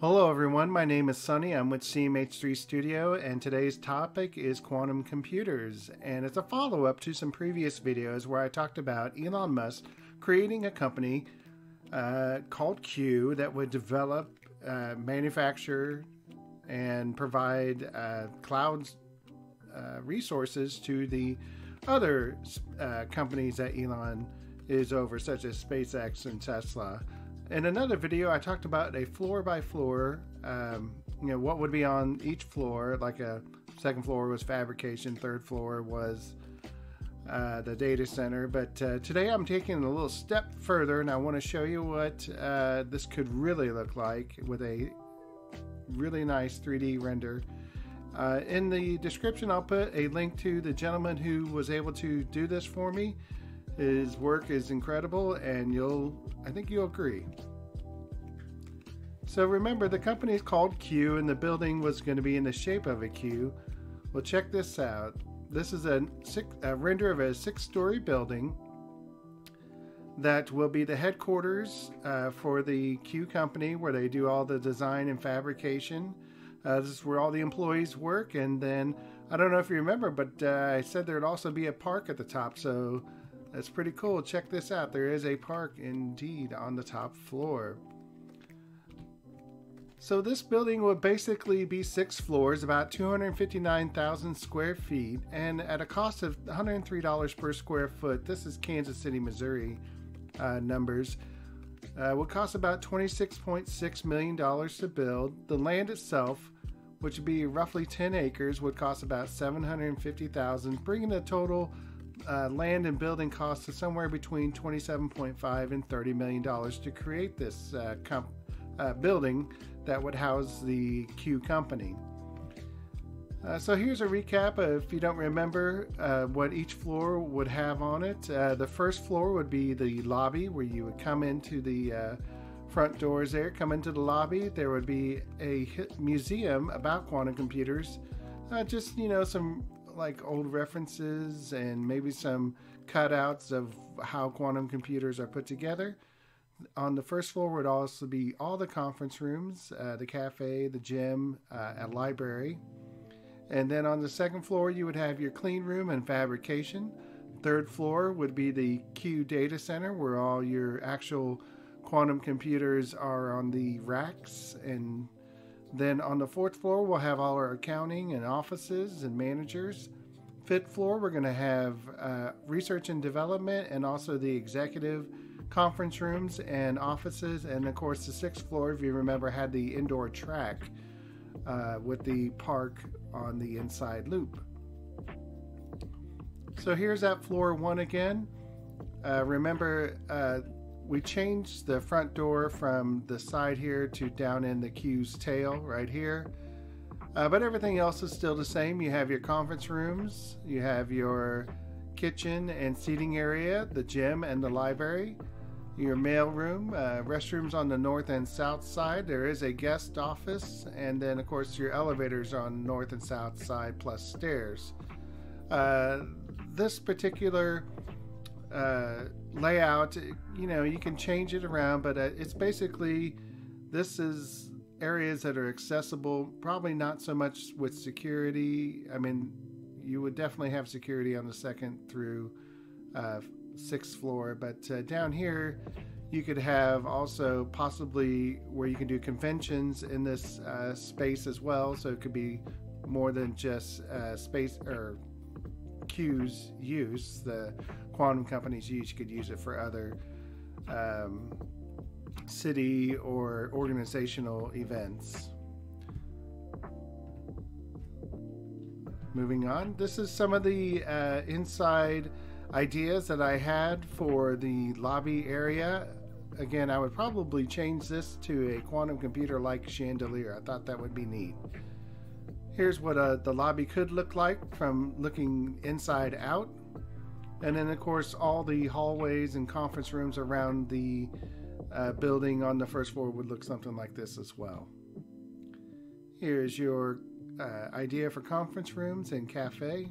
Hello everyone, my name is Sunny. I'm with CMH3 Studio and today's topic is quantum computers and it's a follow-up to some previous videos where I talked about Elon Musk creating a company uh, called Q that would develop, uh, manufacture, and provide uh, cloud uh, resources to the other uh, companies that Elon is over such as SpaceX and Tesla. In another video, I talked about a floor by floor, um, you know, what would be on each floor. Like a second floor was fabrication, third floor was uh, the data center. But uh, today I'm taking a little step further and I want to show you what uh, this could really look like with a really nice 3D render. Uh, in the description, I'll put a link to the gentleman who was able to do this for me. His work is incredible, and you'll, I think you'll agree. So remember, the company is called Q, and the building was going to be in the shape of a Q. Well, check this out. This is a, six, a render of a six-story building that will be the headquarters uh, for the Q company, where they do all the design and fabrication. Uh, this is where all the employees work, and then I don't know if you remember, but uh, I said there'd also be a park at the top, so that's pretty cool. Check this out. There is a park indeed on the top floor. So this building would basically be six floors, about 259,000 square feet, and at a cost of $103 per square foot. This is Kansas City, Missouri uh, numbers. Uh, would cost about $26.6 million to build. The land itself, which would be roughly 10 acres, would cost about 750,000, bringing the total uh, land and building costs of somewhere between 27.5 and 30 million dollars to create this uh, uh, building that would house the Q company. Uh, so here's a recap if you don't remember uh, what each floor would have on it. Uh, the first floor would be the lobby where you would come into the front doors there, come into the lobby. There would be a museum about quantum computers. just, you know, some like old references and maybe some cutouts of how quantum computers are put together. On the first floor would also be all the conference rooms, uh, the cafe, the gym, uh, a library. And then on the second floor, you would have your clean room and fabrication. Third floor would be the Q data center, where all your actual quantum computers are on the racks and then on the fourth floor, we'll have all our accounting and offices and managers. Fifth floor, we're going to have uh, research and development and also the executive conference rooms and offices. And of course, the sixth floor, if you remember, had the indoor track uh, with the park on the inside loop. So here's that floor one again. Uh, remember, uh, we changed the front door from the side here to down in the Q's tail right here. Uh, but everything else is still the same. You have your conference rooms, you have your kitchen and seating area, the gym and the library, your mail room, uh, restrooms on the north and south side. There is a guest office, and then, of course, your elevators on north and south side plus stairs. Uh, this particular uh, layout, you know, you can change it around, but uh, it's basically this is areas that are accessible. Probably not so much with security. I mean, you would definitely have security on the second through uh, sixth floor, but uh, down here you could have also possibly where you can do conventions in this uh, space as well. So it could be more than just uh, space or Q's use. The quantum companies use. You could use it for other um, city or organizational events. Moving on, this is some of the uh, inside ideas that I had for the lobby area. Again, I would probably change this to a quantum computer like chandelier. I thought that would be neat. Here's what uh, the lobby could look like from looking inside out. And then, of course, all the hallways and conference rooms around the uh, building on the first floor would look something like this as well. Here's your uh, idea for conference rooms and cafe.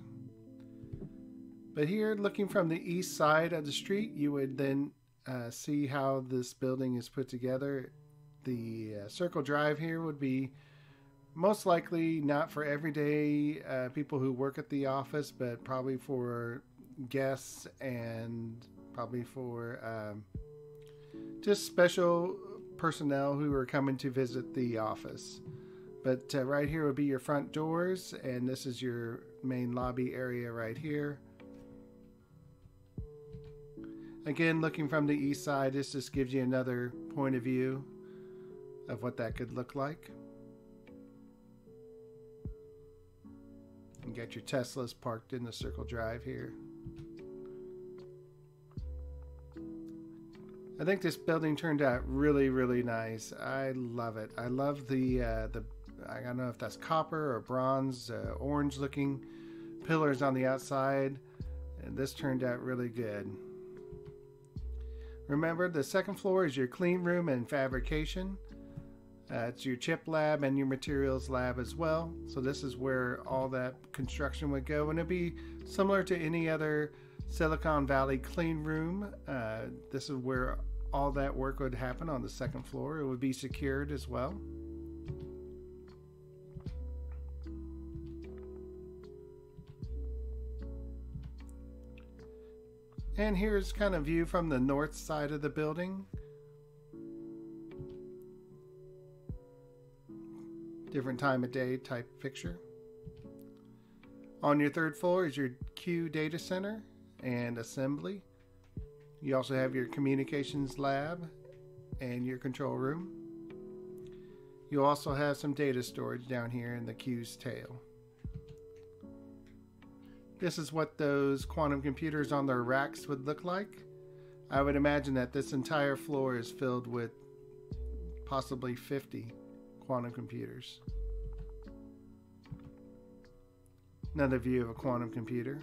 But here, looking from the east side of the street, you would then uh, see how this building is put together. the uh, Circle Drive here would be most likely not for everyday uh, people who work at the office, but probably for guests and probably for um, just special personnel who are coming to visit the office. But uh, right here would be your front doors, and this is your main lobby area right here. Again, looking from the east side, this just gives you another point of view of what that could look like. You got your Teslas parked in the Circle Drive here. I think this building turned out really, really nice. I love it. I love the uh, the I don't know if that's copper or bronze, uh, orange looking pillars on the outside. And this turned out really good. Remember, the second floor is your clean room and fabrication. Uh, it's your chip lab and your materials lab as well. So this is where all that construction would go, and it'd be similar to any other Silicon Valley clean room. Uh, this is where all that work would happen on the second floor. It would be secured as well. And here's kind of view from the north side of the building. Different time of day type picture. On your third floor is your Q data center and assembly. You also have your communications lab and your control room. You also have some data storage down here in the Q's tail. This is what those quantum computers on their racks would look like. I would imagine that this entire floor is filled with possibly 50 quantum computers. Another view of a quantum computer.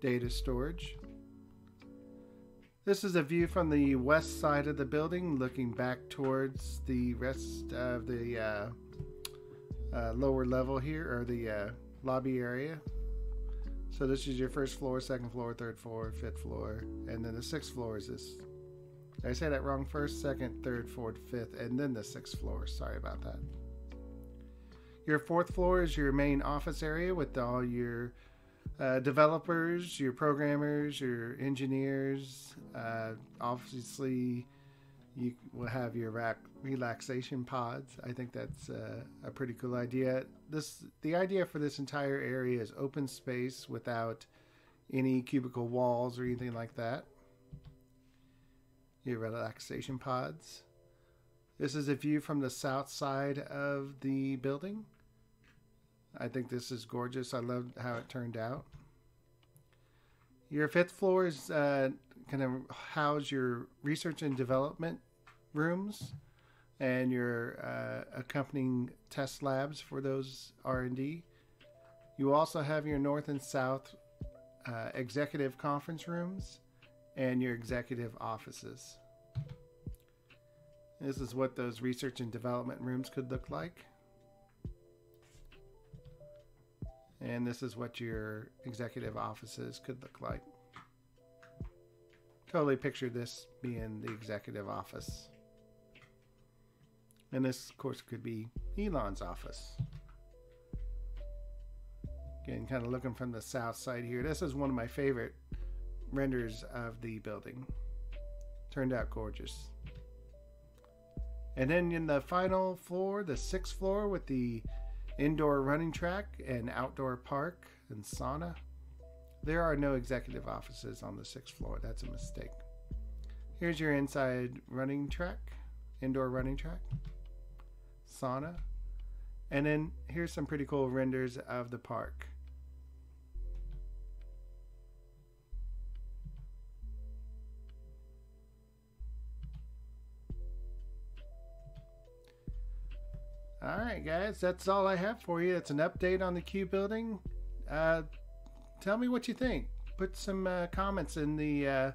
Data storage. This is a view from the west side of the building, looking back towards the rest of the uh, uh, lower level here, or the uh, lobby area. So this is your first floor, second floor, third floor, fifth floor, and then the sixth floor is this. Did I say that wrong? First, second, third, fourth, fifth, and then the sixth floor. Sorry about that. Your fourth floor is your main office area with all your uh, developers, your programmers, your engineers. Uh, obviously, you will have your rack relaxation pods. I think that's uh, a pretty cool idea. This the idea for this entire area is open space without any cubicle walls or anything like that. Your relaxation pods. This is a view from the south side of the building. I think this is gorgeous. I love how it turned out. Your fifth floor is uh, kind of house your research and development rooms and your uh, accompanying test labs for those R&D. You also have your north and south uh, executive conference rooms and your executive offices. This is what those research and development rooms could look like. And this is what your executive offices could look like. Totally picture this being the executive office. And this, of course, could be Elon's office. Again, kind of looking from the south side here. This is one of my favorite renders of the building. Turned out gorgeous. And then in the final floor, the sixth floor with the indoor running track and outdoor park and sauna. There are no executive offices on the sixth floor. That's a mistake. Here's your inside running track, indoor running track, sauna, and then here's some pretty cool renders of the park. All right, guys, that's all I have for you. It's an update on the Q building. Uh, tell me what you think. Put some uh, comments in the uh,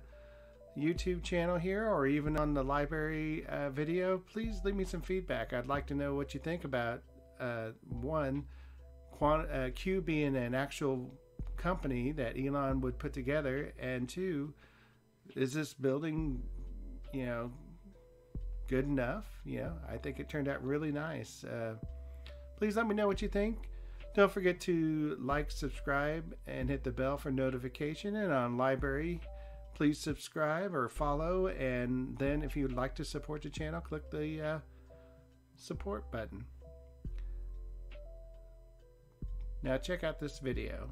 YouTube channel here or even on the library uh, video. Please leave me some feedback. I'd like to know what you think about uh, one, quant- uh, Q being an actual company that Elon would put together? And two, is this building, you know, good enough? You know, I think it turned out really nice. Uh, please let me know what you think. Don't forget to like, subscribe, and hit the bell for notification. And on Library, please subscribe or follow. And then, if you'd like to support the channel, click the uh, support button. Now, check out this video.